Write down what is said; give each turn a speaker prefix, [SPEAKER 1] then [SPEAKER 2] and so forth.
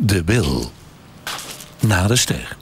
[SPEAKER 1] De wil. Na de ster.